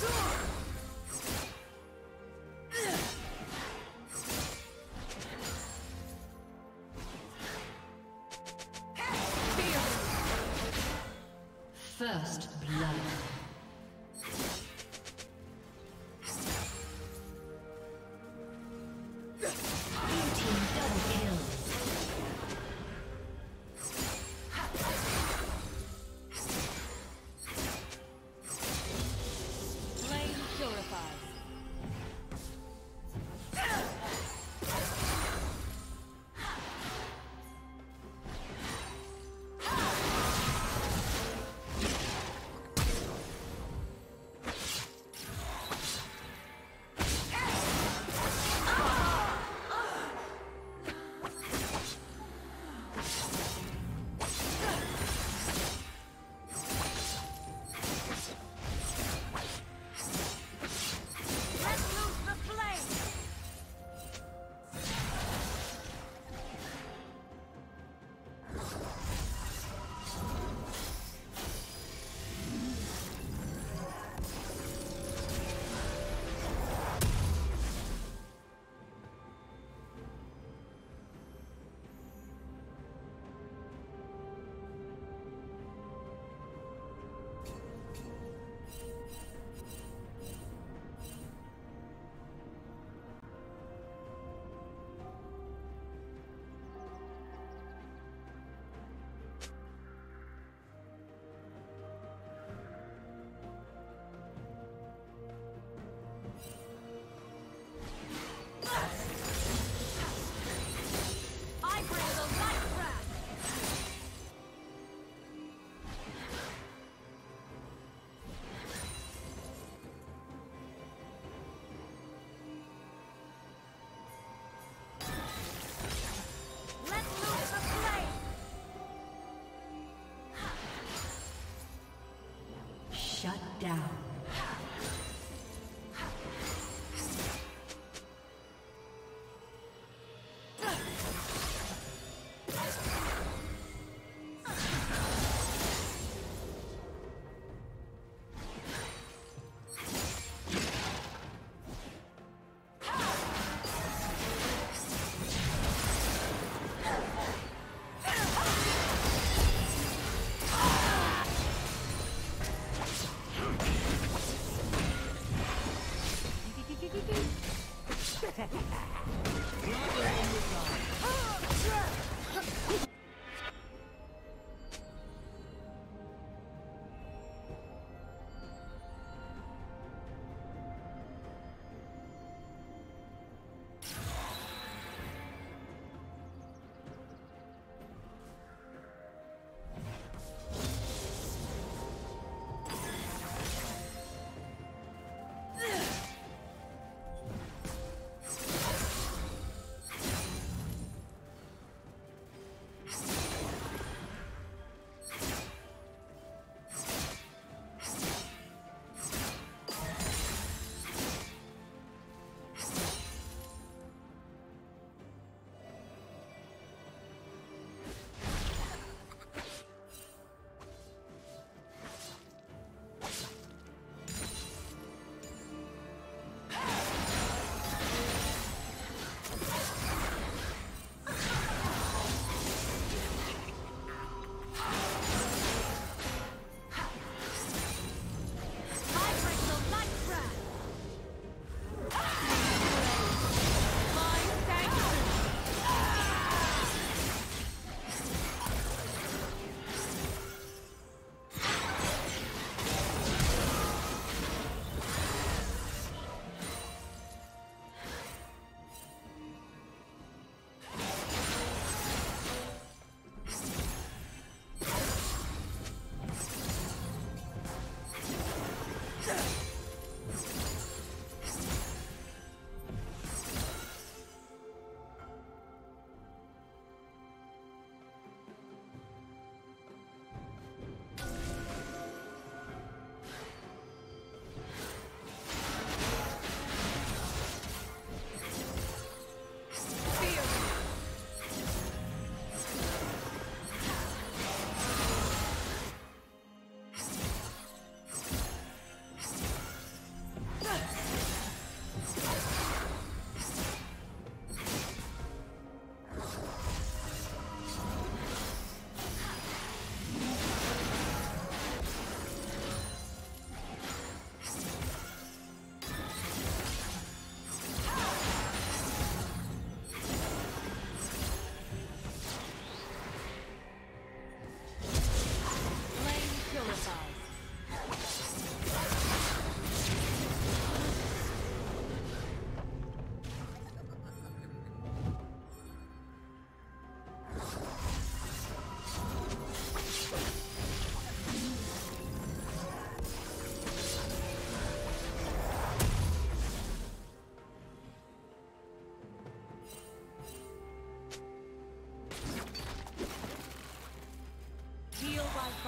Zora! Down.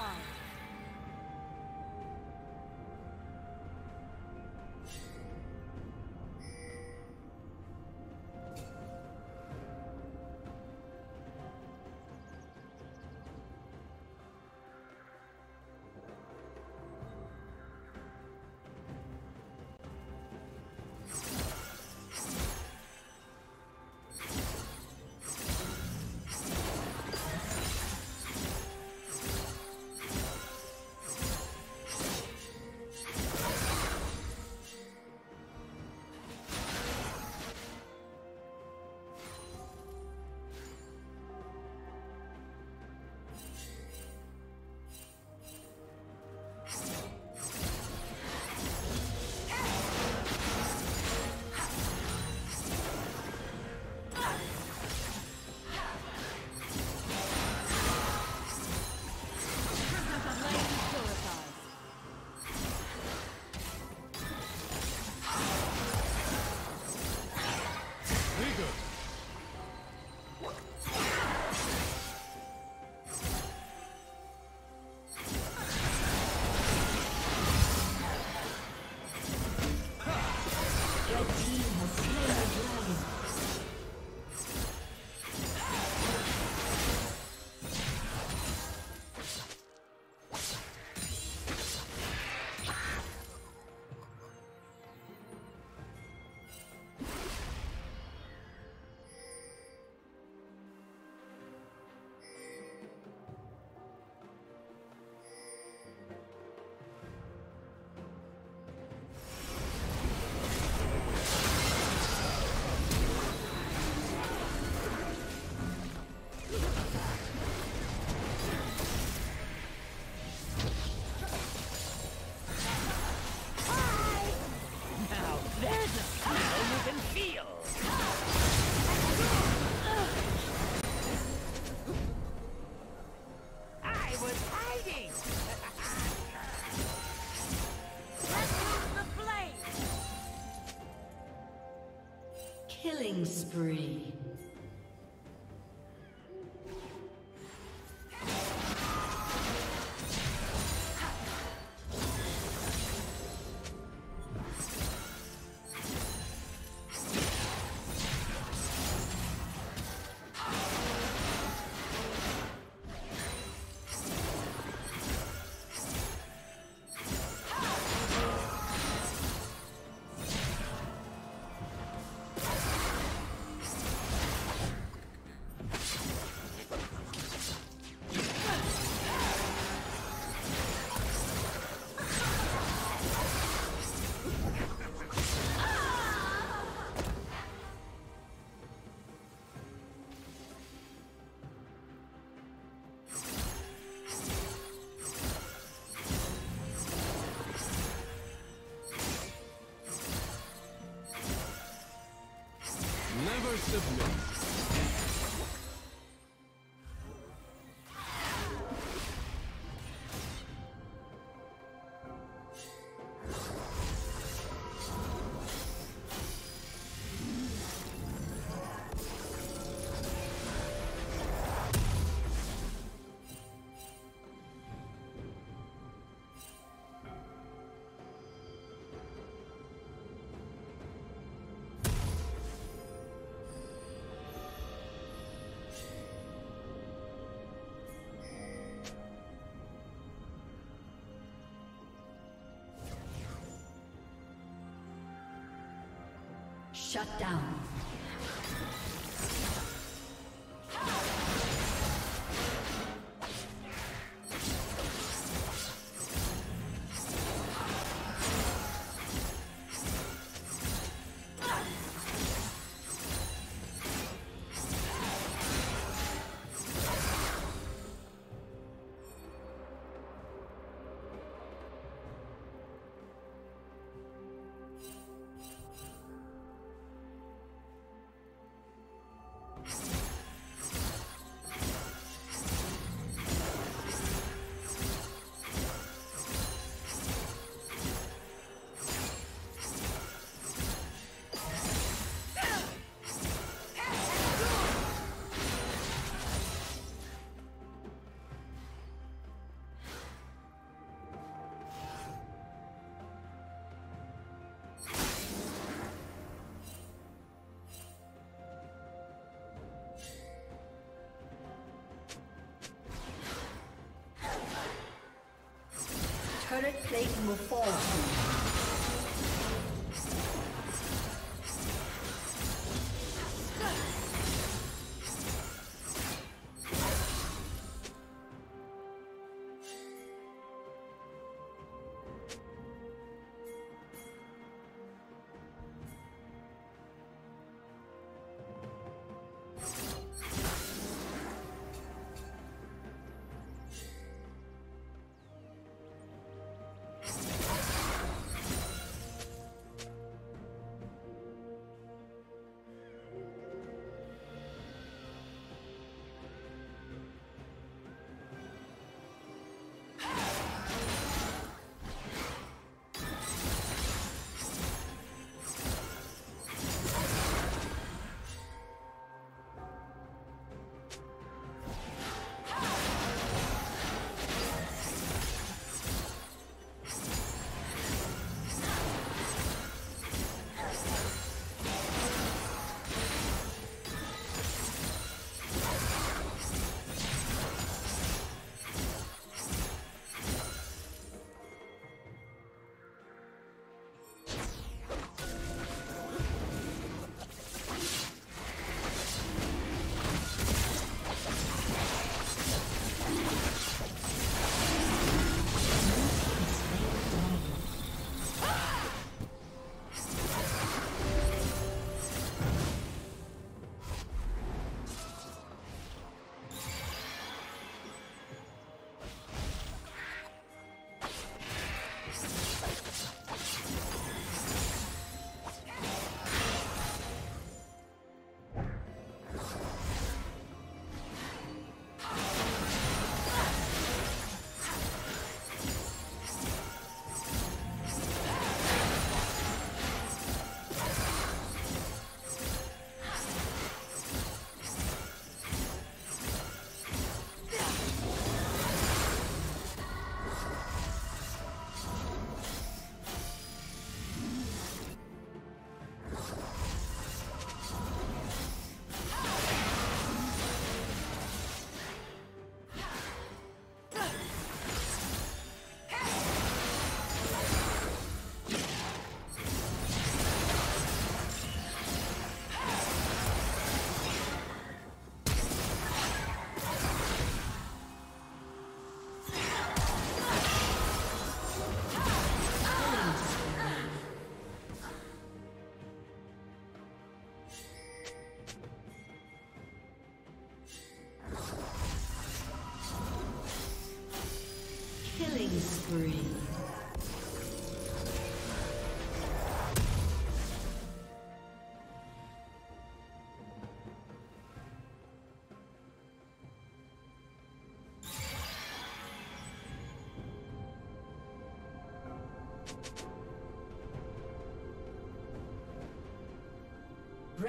By Killing spree. Never submit. Shut down. Plate will fall